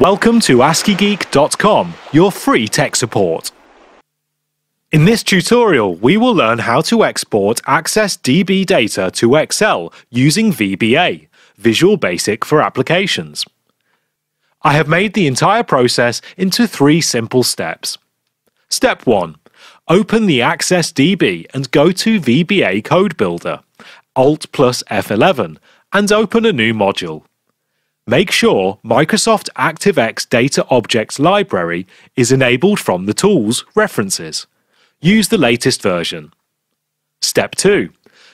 Welcome to asKeygeek.com, your free tech support. In this tutorial, we will learn how to export Access DB data to Excel using VBA, Visual Basic for Applications. I have made the entire process into three simple steps. Step 1. Open the Access DB and go to VBA Code Builder, Alt plus F11, and open a new module. Make sure Microsoft ActiveX Data Objects Library is enabled from the Tools References. Use the latest version. Step 2.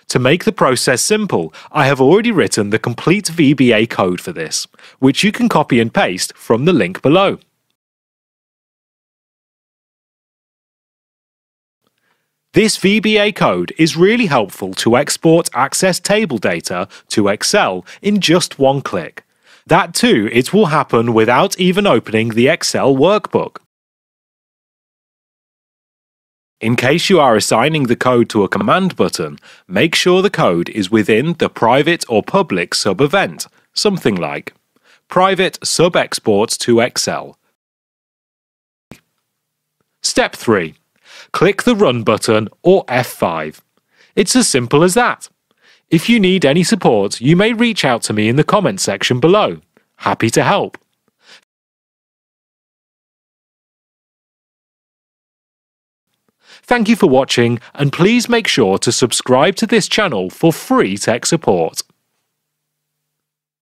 To make the process simple, I have already written the complete VBA code for this, which you can copy and paste from the link below. This VBA code is really helpful to export Access table data to Excel in just one click. That too, it will happen without even opening the Excel workbook. In case you are assigning the code to a command button, make sure the code is within the private or public sub-event, something like private sub-export to Excel. Step 3. Click the Run button or F5. It's as simple as that. If you need any support, you may reach out to me in the comments section below. Happy to help. Thank you for watching and please make sure to subscribe to this channel for free tech support.